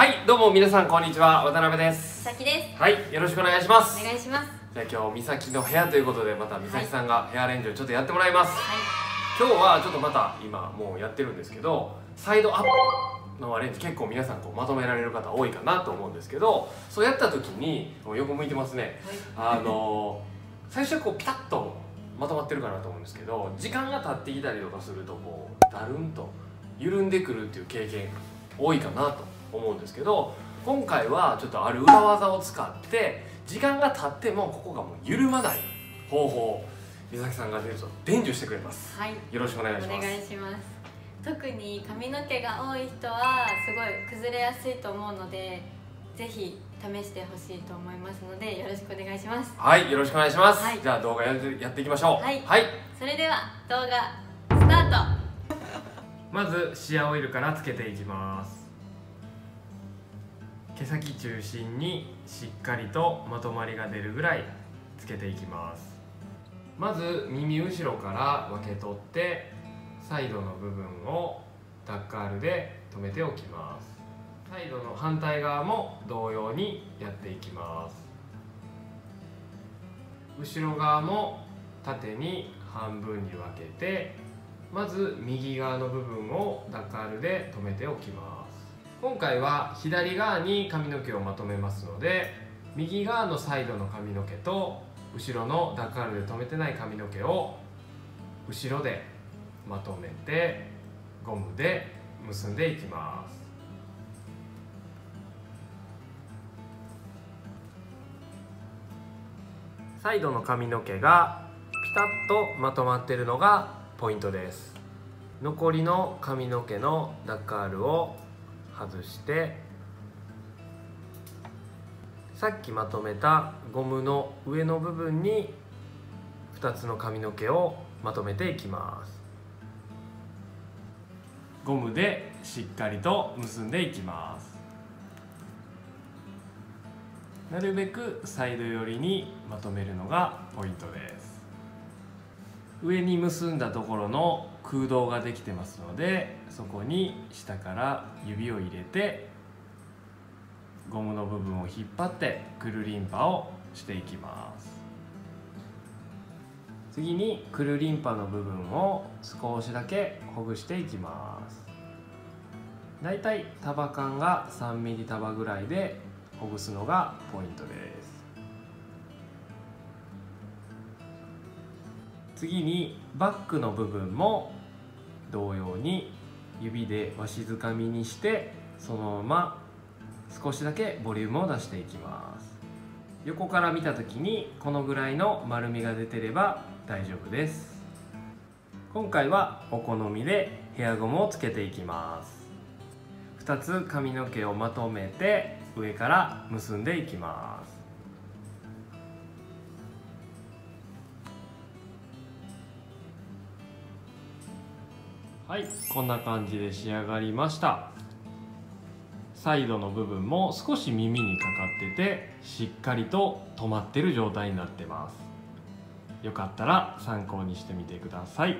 はいどうも皆さんこんにちは渡辺です。さきです。はいよろしくお願いします。お願いします。じゃあ今日美咲の部屋ということでまた美咲さんがヘアアレンジをちょっとやってもらいます、は今日はちょっとまた今もうやってるんですけどサイドアップのアレンジ結構皆さんこうまとめられる方多いかなと思うんですけどそうやった時に横向いてますね。はい。あの最初はこうピタッとまとまってるかなと思うんですけど時間が経ってきたりとかするとこうだるんと緩んでくるっていう経験多いかなと思うんですけど今回はちょっとある裏技を使って時間が経ってもここがもう緩まない方法を美咲さんが伝授伝授してくれます。はい。よろしくお願いしおます。願いします。特に髪の毛が多い人はすごい崩れやすいと思うのでぜひ試してほしいと思いますのでよろしくお願いします。はいよろしくお願いします、はい。じゃあ動画やってやっていきましょう。はい。はい、それでは動画スタート。まずシアオイルからつけていきます毛先中心にしっかりとまとまりが出るぐらいつけていきます。まず耳後ろから分け取ってサイドの部分をダッカールで留めておきます。サイドの反対側も同様にやっていきます。後ろ側も縦に半分に分けてまず右側の部分をダッカールで留めておきます。今回は左側に髪の毛をまとめますので右側のサイドの髪の毛と後ろのダッカールで留めてない髪の毛を後ろでまとめてゴムで結んでいきます。サイドの髪の毛がピタッとまとまっているのがポイントです。残りの髪の毛のダッカールを外してさっきまとめたゴムの上の部分に2つの髪の毛をまとめていきます。ゴムでしっかりと結んでいきます。なるべくサイド寄りにまとめるのがポイントです。上に結んだところの空洞ができてますのでそこに下から指を入れてゴムの部分を引っ張ってくるりんぱをしていきます。次にくるりんぱの部分を少しだけほぐしていきます。だいたい束感が 3mm 束ぐらいでほぐすのがポイントです。次にバックの部分も同様に指でわしづかみにしてそのまま少しだけボリュームを出していきます。横から見た時にこのぐらいの丸みが出てれば大丈夫です。今回はお好みでヘアゴムをつけていきます。2つ髪の毛をまとめて上から結んでいきます。はい。こんな感じで仕上がりました。サイドの部分も少し耳にかかっててしっかりと止まってる状態になってます。よかったら参考にしてみてください。